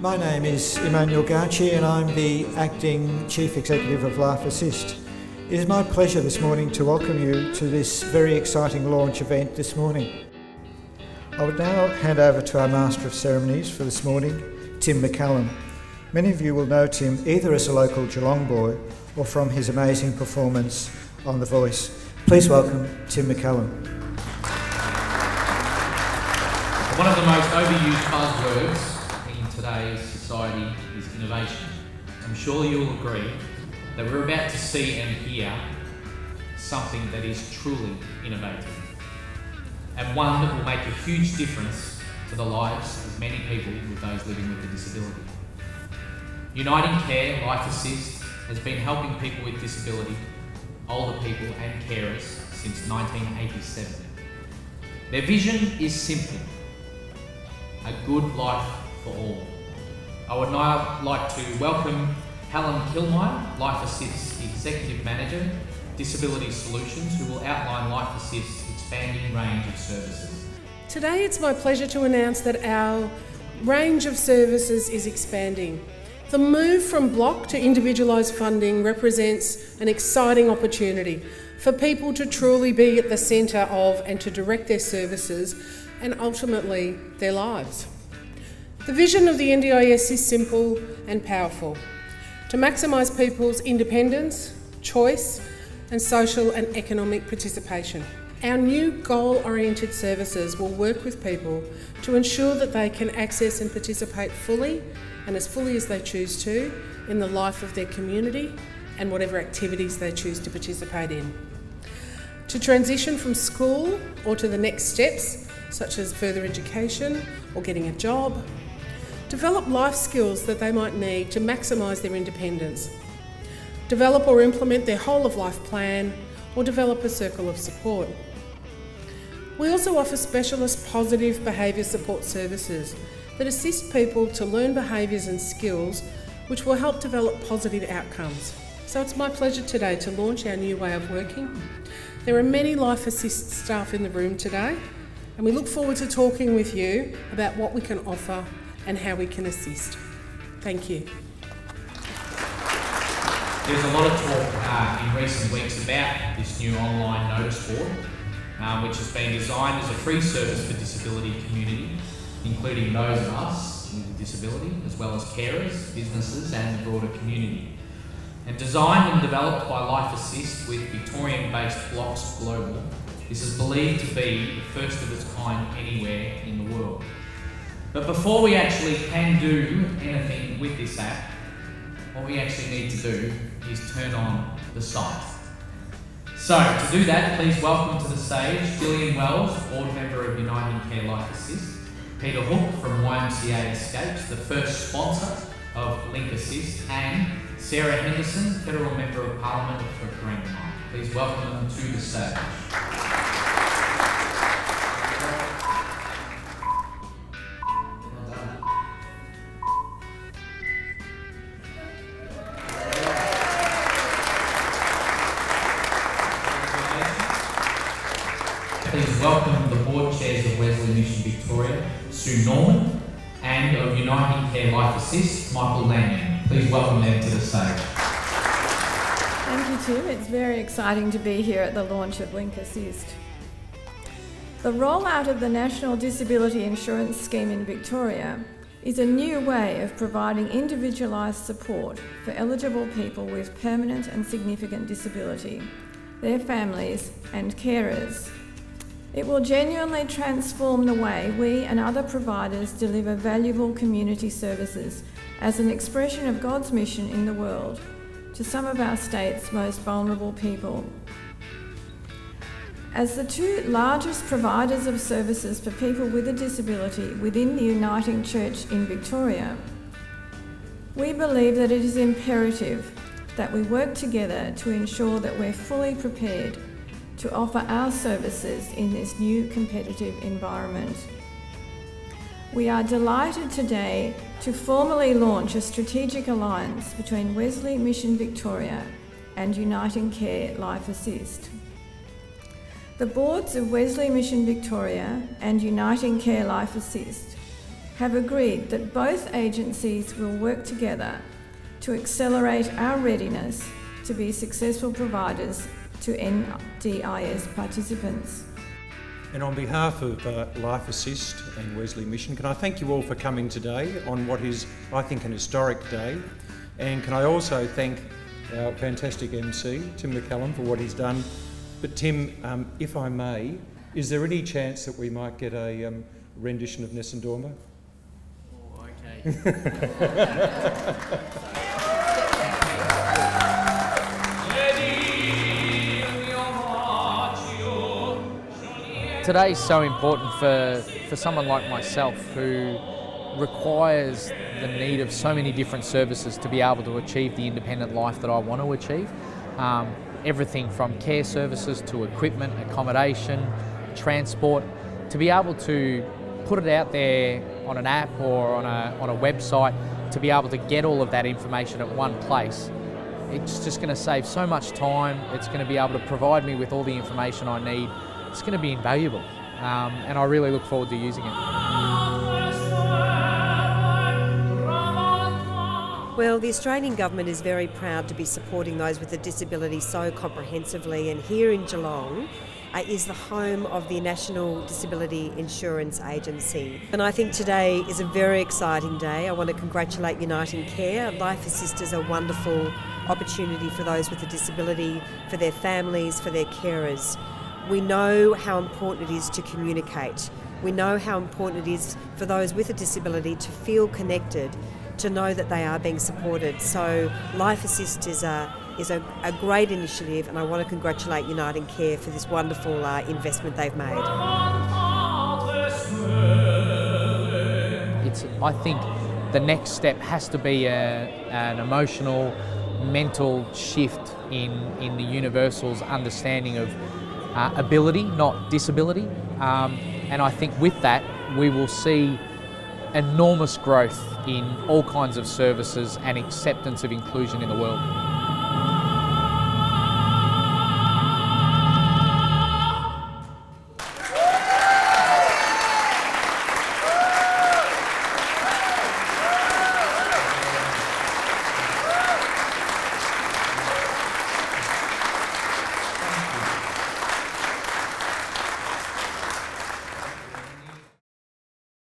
My name is Emmanuel Garchi and I'm the Acting Chief Executive of Life Assist. It is my pleasure this morning to welcome you to this very exciting launch event this morning. I would now hand over to our Master of Ceremonies for this morning, Tim McCallum. Many of you will know Tim either as a local Geelong boy or from his amazing performance on The Voice. Please welcome Tim McCallum. One of the most overused buzzwords in today's society is innovation. I'm sure you'll agree that we're about to see and hear something that is truly innovative and one that will make a huge difference to the lives of many people with those living with a disability. Uniting Care Life Assist has been helping people with disability, older people and carers since 1987. Their vision is simple, a good life for all. I would now like to welcome Helen Kilmeyer, Life Assist's Executive Manager, Disability Solutions, who will outline Life Assist's expanding range of services. Today it's my pleasure to announce that our range of services is expanding. The move from block to individualised funding represents an exciting opportunity for people to truly be at the centre of and to direct their services and ultimately their lives. The vision of the NDIS is simple and powerful to maximise people's independence, choice, and social and economic participation. Our new goal oriented services will work with people to ensure that they can access and participate fully and as fully as they choose to in the life of their community and whatever activities they choose to participate in. To transition from school or to the next steps, such as further education or getting a job Develop life skills that they might need to maximise their independence. Develop or implement their whole of life plan or develop a circle of support. We also offer specialist positive behaviour support services that assist people to learn behaviours and skills which will help develop positive outcomes. So it's my pleasure today to launch our new way of working. There are many Life Assist staff in the room today and we look forward to talking with you about what we can offer and how we can assist. Thank you. There's a lot of talk uh, in recent weeks about this new online notice board, um, which has been designed as a free service for disability community, including those of us with disability, as well as carers, businesses, and the broader community. And designed and developed by Life Assist with Victorian-based Blocks Global, this is believed to be the first of its kind anywhere in the world. But before we actually can do anything with this app, what we actually need to do is turn on the site. So to do that, please welcome to the stage Gillian Wells, board member of Uniting Care Life Assist, Peter Hook from YMCA Escapes, the first sponsor of Link Assist, and Sarah Henderson, federal member of Parliament for Corangamite. Please welcome them to the stage. please welcome the board chairs of Wesley Mission Victoria, Sue Norman, and of Uniting Care Life Assist, Michael Lanyon. Please welcome them to the stage. Thank you, Tim. It's very exciting to be here at the launch of Link Assist. The rollout of the National Disability Insurance Scheme in Victoria is a new way of providing individualised support for eligible people with permanent and significant disability, their families and carers it will genuinely transform the way we and other providers deliver valuable community services as an expression of God's mission in the world to some of our state's most vulnerable people. As the two largest providers of services for people with a disability within the Uniting Church in Victoria, we believe that it is imperative that we work together to ensure that we're fully prepared to offer our services in this new competitive environment. We are delighted today to formally launch a strategic alliance between Wesley Mission Victoria and Uniting Care Life Assist. The boards of Wesley Mission Victoria and Uniting Care Life Assist have agreed that both agencies will work together to accelerate our readiness to be successful providers to NDIS participants. And on behalf of uh, Life Assist and Wesley Mission, can I thank you all for coming today on what is, I think, an historic day. And can I also thank our fantastic MC, Tim McCallum, for what he's done. But Tim, um, if I may, is there any chance that we might get a um, rendition of Nessun Dorma? Oh, okay. today's so important for, for someone like myself who requires the need of so many different services to be able to achieve the independent life that I want to achieve. Um, everything from care services to equipment, accommodation, transport, to be able to put it out there on an app or on a, on a website to be able to get all of that information at one place. It's just going to save so much time. It's going to be able to provide me with all the information I need it's going to be invaluable. Um, and I really look forward to using it. Well, the Australian Government is very proud to be supporting those with a disability so comprehensively, and here in Geelong uh, is the home of the National Disability Insurance Agency. And I think today is a very exciting day. I want to congratulate Uniting Care. Life Assist is a wonderful opportunity for those with a disability, for their families, for their carers. We know how important it is to communicate. We know how important it is for those with a disability to feel connected, to know that they are being supported. So, Life Assist is a is a, a great initiative, and I want to congratulate Uniting Care for this wonderful uh, investment they've made. It's, I think, the next step has to be a, an emotional, mental shift in in the universal's understanding of uh, ability, not disability. Um, and I think with that, we will see enormous growth in all kinds of services and acceptance of inclusion in the world.